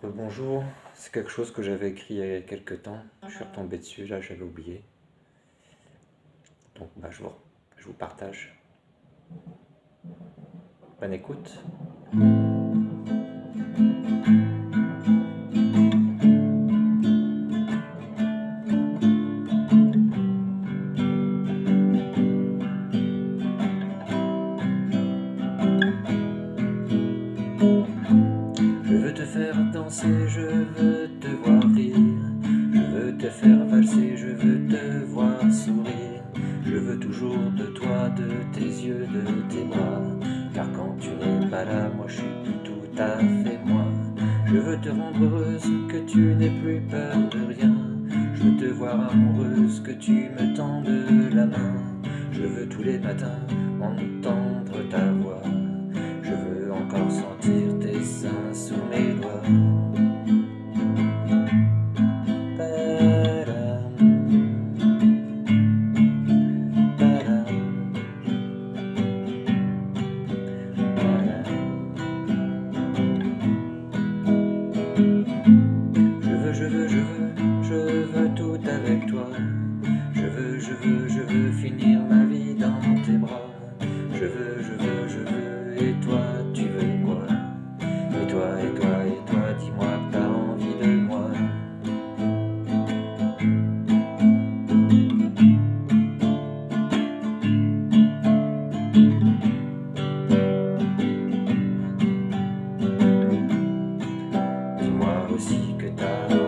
Bonjour, c'est quelque chose que j'avais écrit il y a quelques temps. Je suis retombé dessus, là j'avais oublié. Donc bah, je, vous, je vous partage. Bonne écoute. Je veux te voir rire. Je veux te faire valser, je veux te voir sourire. Je veux toujours de toi, de tes yeux, de tes bras. Car quand tu n'es pas là, moi je suis tout à fait moi. Je veux te rendre heureuse, que tu n'aies plus peur de rien. Je veux te voir amoureuse, que tu me tendes la main. Je veux tous les matins entendre ta je veux, je veux tout avec toi. Je veux, je veux, je veux finir ma vie dans tes bras. Je veux, je veux, je veux, et toi, tu veux quoi? Et toi, et toi, et toi, dis-moi que t'as envie de moi? Dis-moi aussi que t'as